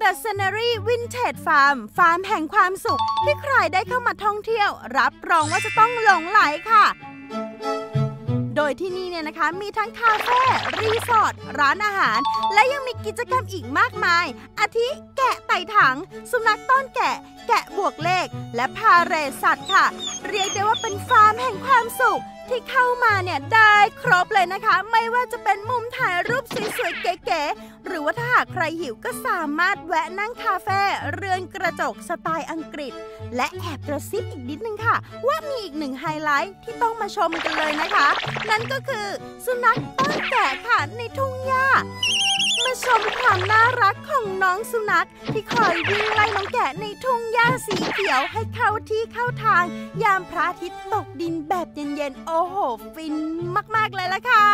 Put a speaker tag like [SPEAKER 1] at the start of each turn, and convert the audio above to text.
[SPEAKER 1] The Scenery Vintage Farm ฟาร์มแห่งความสุข ที่ใครได้เข้ามาท่องเที่ยว รับรองว่าจะต้องหลงไหลค่ะ โดยที่นี่เนี่ยนะคะ มีทั้งคาเฟ่รีสอร์ทร้านอาหาร และยังมีกิจกรรมอีกมากมาย อาทิแกะไต่ถัง สุนัขต้อนแกะ แกะบวกเลข และพาเรสัตว์ค่ะ เรียกได้ว่าเป็นฟาร์มแห่งความสุข ที่เข้ามาเนี่ยได้ครบเลยนะคะ ไม่ว่าจะเป็นมุมถ่ายรูปสวยๆเก๋ๆหรือว่าถ้าหากใครหิวก็สามารถแวะนั่งคาเฟ่เรือนกระจกสไตล์อังกฤษ และแอบกระซิบอีกนิดนึงค่ะ ว่ามีอีกหนึ่งไฮไลท์ที่ต้องมาชมกันเลยนะคะ นั่นก็คือสุนัขต้อนแกะค่ะในทุ่งหญ้ามาชมความน่ารักของน้องสุนัขที่คอยวิ่งไล่น้องแกะในทุ่ง ยวให้เข้าที่เข้าทาง ยามพระอาทิตย์ตกดินแบบเย็นๆ โอ้โห ฟินมากๆเลยละค่ะ